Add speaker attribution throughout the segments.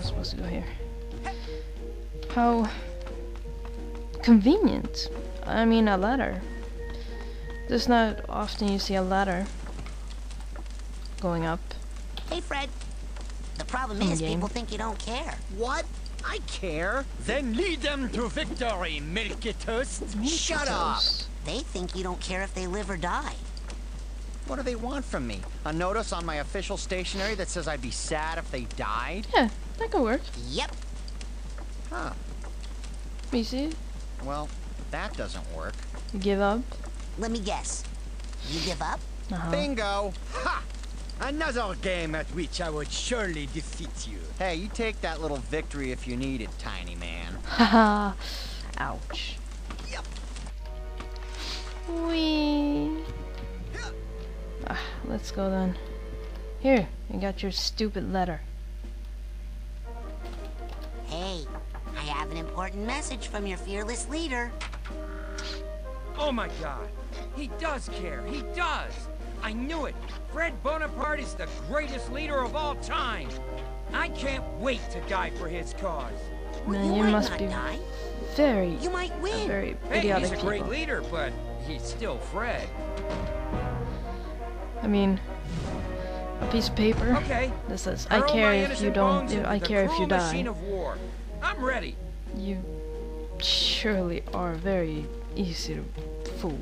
Speaker 1: I'm supposed to go here. How convenient. I mean, a ladder. There's not often you see a ladder going up.
Speaker 2: Hey, Fred. The problem
Speaker 1: In
Speaker 2: is
Speaker 1: game.
Speaker 2: people think you don't care.
Speaker 3: What? I care.
Speaker 4: Then lead them to victory, Milky Toast.
Speaker 3: Shut up.
Speaker 2: They think you don't care if they live or die.
Speaker 3: What do they want from me? A notice on my official stationery that says I'd be sad if they died?
Speaker 1: Yeah, that could work.
Speaker 2: Yep.
Speaker 3: Huh.
Speaker 1: You see?
Speaker 3: Well, that doesn't work.
Speaker 1: You give up.
Speaker 2: Let me guess. You give up?
Speaker 1: Uh-huh.
Speaker 3: Bingo!
Speaker 4: Ha! Another game at which I would surely defeat you.
Speaker 3: Hey, you take that little victory if you need it, tiny man.
Speaker 1: Haha. Ouch.
Speaker 3: Yep.
Speaker 1: Wee. Ah, let's go then. Here, you got your stupid letter.
Speaker 2: Important message from your fearless leader.
Speaker 5: Oh my god. He does care. He does. I knew it. Fred Bonaparte is the greatest leader of all time. I can't wait to die for his cause.
Speaker 1: Man,
Speaker 2: you
Speaker 1: you
Speaker 2: might
Speaker 1: must
Speaker 2: not
Speaker 1: be
Speaker 2: die.
Speaker 1: very,
Speaker 2: You might win.
Speaker 1: very
Speaker 5: Hey,
Speaker 1: idiotic
Speaker 5: he's a great leader, but he's still Fred.
Speaker 1: I mean, a piece of paper
Speaker 5: Okay.
Speaker 1: that says, "I
Speaker 5: hurl
Speaker 1: care if you don't.
Speaker 5: bones
Speaker 1: I care if you
Speaker 5: cruel machine
Speaker 1: die."
Speaker 5: of war. I'm ready.
Speaker 1: You surely are very easy to fool.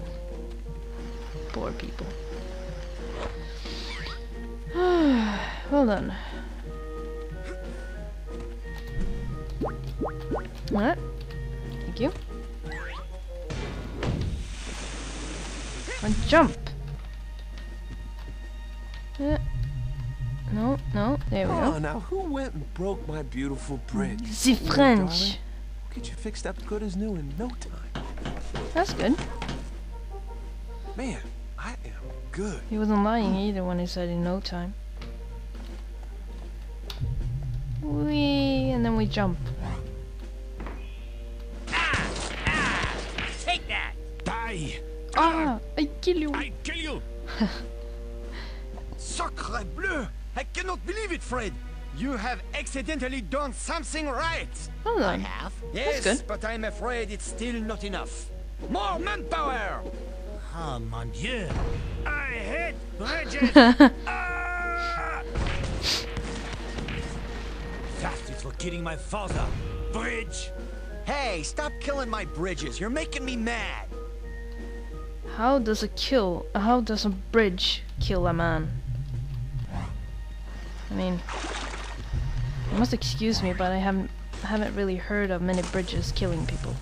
Speaker 1: Poor people. well done. What? Thank you. And jump. Yeah. No, no, there we
Speaker 6: Oh,
Speaker 1: go.
Speaker 6: now who went and broke my beautiful bridge?
Speaker 1: The French.
Speaker 6: Darling, Get you fixed up good as new in no time.
Speaker 1: That's good.
Speaker 6: Man, I am good.
Speaker 1: He wasn't lying either when he said in no time. Wee, and then we jump. Ah!
Speaker 4: Take that!
Speaker 7: Die!
Speaker 1: Ah, I kill you.
Speaker 7: I kill you!
Speaker 4: Sacre bleu! I cannot believe it, Fred! You have accidentally done something right!
Speaker 1: Hold
Speaker 3: I have.
Speaker 4: Yes,
Speaker 1: good.
Speaker 4: but I'm afraid it's still not enough. More manpower!
Speaker 7: Oh, mon Dieu! I hate bridges! ah! That is for killing my father! Bridge!
Speaker 3: Hey, stop killing my bridges. You're making me mad.
Speaker 1: How does a kill? How does a bridge kill a man? I mean, you must excuse me, but I haven't haven't really heard of many bridges killing people.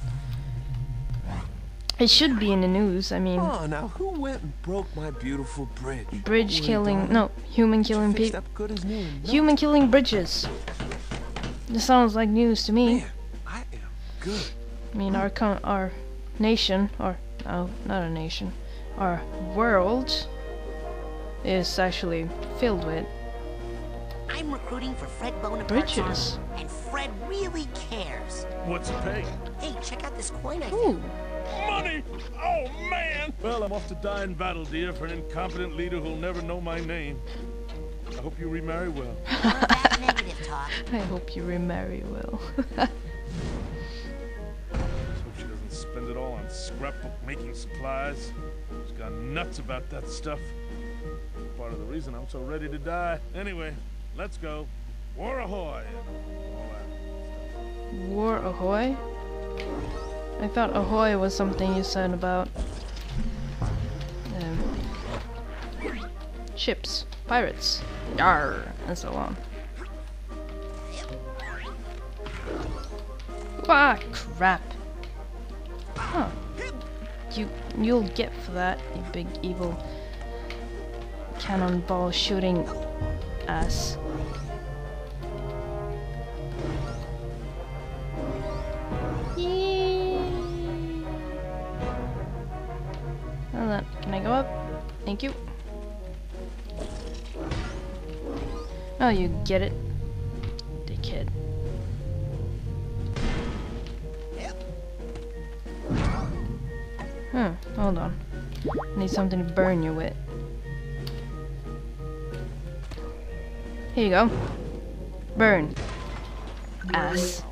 Speaker 1: It should be in the news. I mean,
Speaker 6: Oh, now who went and broke my beautiful bridge?
Speaker 1: bridge killing. No, human killing people.
Speaker 6: up good as new in no
Speaker 1: Human killing bridges. This sounds like news to me.
Speaker 6: Man, I am good.
Speaker 1: I mean, our con- our nation, or no, oh, not a nation, our world is actually filled with
Speaker 2: recruiting for Fred Bonaparte's
Speaker 1: Bridges.
Speaker 2: army, and Fred really cares.
Speaker 7: What's it pay?
Speaker 2: Hey, check out this coin I
Speaker 1: Ooh,
Speaker 2: found.
Speaker 7: Money! Oh, man! Well, I'm off to die in battle, dear, for an incompetent leader who'll never know my name. I hope you remarry well.
Speaker 2: More of that negative talk.
Speaker 1: I hope you remarry well.
Speaker 7: Let's hope she doesn't spend it all on scrapbook making supplies. She's gone nuts about that stuff. Part of the reason I'm so ready to die. Anyway, let's go. War ahoy!
Speaker 1: War ahoy? I thought ahoy was something you said about um, ships, pirates, yar, and so on. Ah, crap. Huh. You, you'll get for that, you big evil cannonball shooting ass. Hold on, can I go up? Thank you. Oh, you get it, dickhead. Hmm, hold on. Need something to burn you with. Here you go. Burn. ass.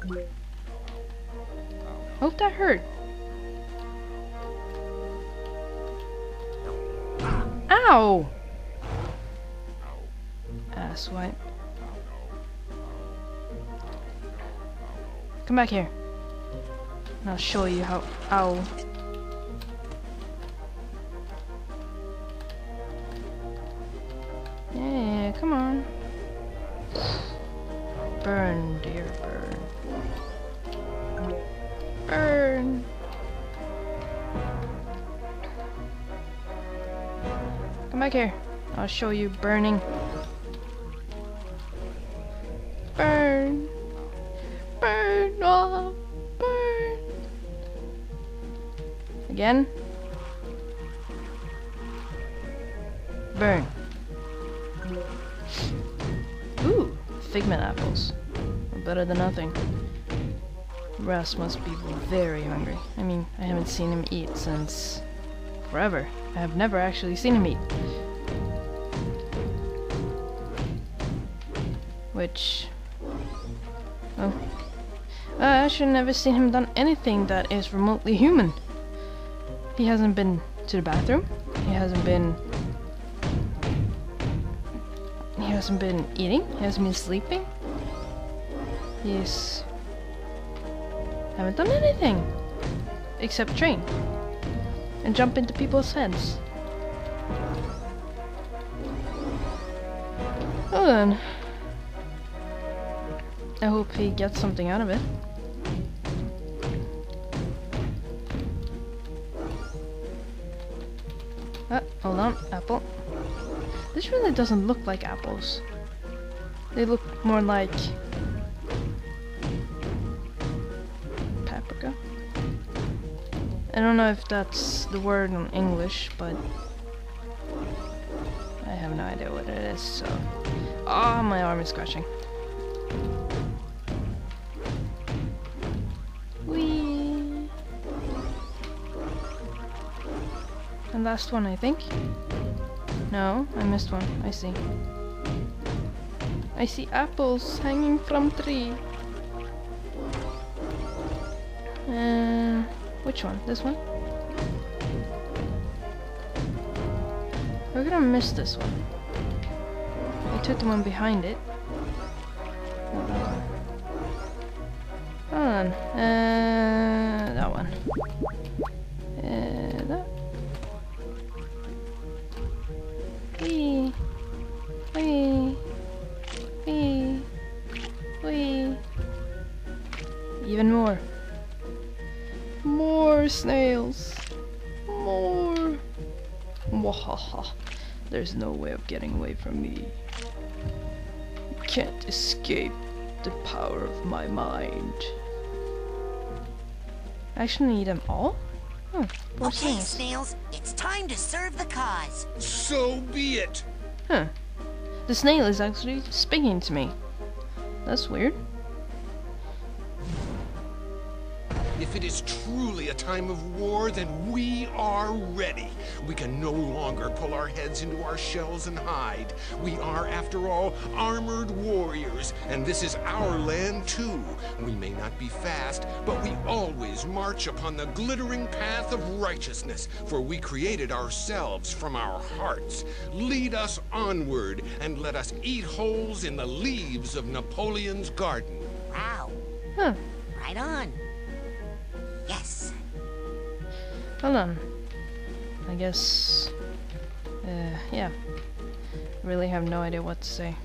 Speaker 1: Hope that hurt. Ow! Asswipe. Come back here. And I'll show you how. Ow. Yeah, come on. Burn, dear, burn. Burn. Back here. I'll show you burning. Burn. Burn. Oh, burn. Again. Burn. Ooh, figment apples. Better than nothing. Russ must be very hungry. I mean, I haven't seen him eat since forever. I have never actually seen him eat. Which... Oh. oh I should never seen him done anything that is remotely human. He hasn't been to the bathroom. He hasn't been... He hasn't been eating. He hasn't been sleeping. He's... Haven't done anything. Except train and jump into people's heads. Well then. I hope he gets something out of it. Ah, hold on, apple. This really doesn't look like apples. They look more like I don't know if that's the word in English, but I have no idea what it is, so... Ah, oh, my arm is scratching. Whee! And last one, I think. No, I missed one. I see. I see apples hanging from tree. Uh, which one? This one? We're gonna miss this one. I took the one behind it. Hold on. Uh, that one. More snails. More. Wahaha. There's no way of getting away from me. You can't escape the power of my mind. I actually need them all? Oh,
Speaker 2: Okay,
Speaker 1: snails.
Speaker 2: snails, it's time to serve the cause.
Speaker 6: So be it.
Speaker 1: Huh. The snail is actually speaking to me. That's weird.
Speaker 6: If it is truly a time of war, then we are ready. We can no longer pull our heads into our shells and hide. We are, after all, armored warriors, and this is our land too. We may not be fast, but we always march upon the glittering path of righteousness, for we created ourselves from our hearts. Lead us onward, and let us eat holes in the leaves of Napoleon's garden.
Speaker 2: Wow,
Speaker 1: Huh.
Speaker 2: right on. Yes.
Speaker 1: Hold on. I guess... Uh, yeah. Really have no idea what to say.